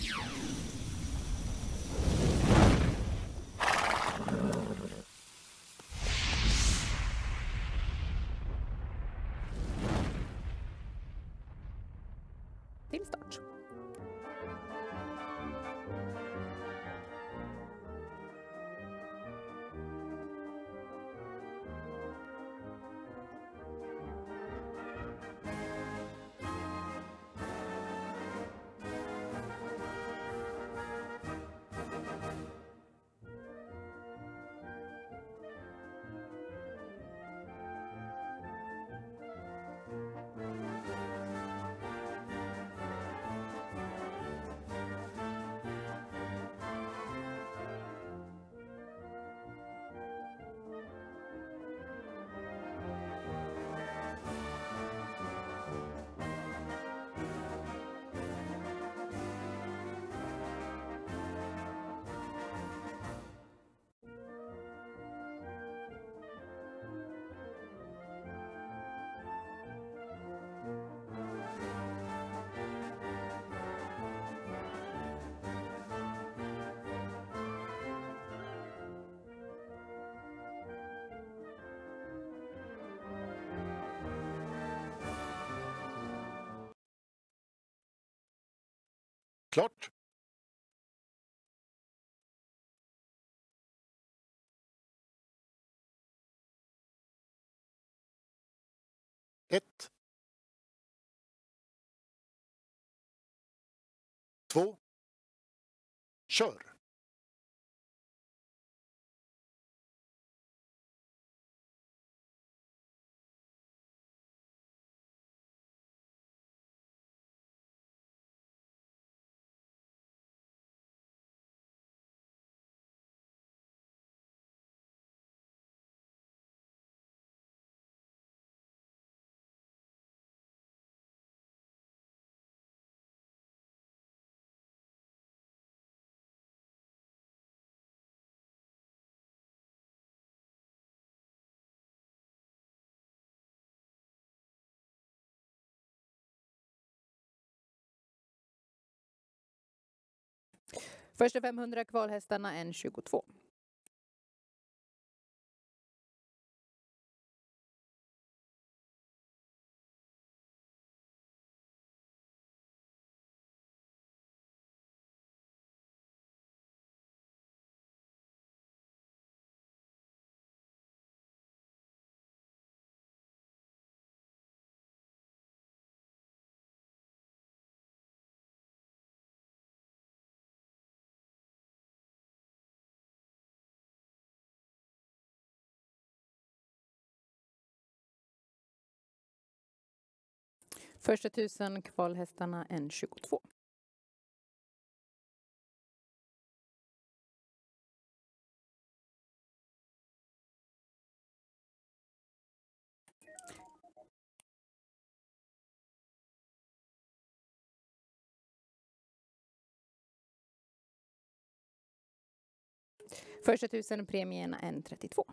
Yeah. Klart. Ett. Två. Kör. Första 500 kvalhästarna en 22. Första tusen kvalhästarna en 22. Första tusen premierna en 32.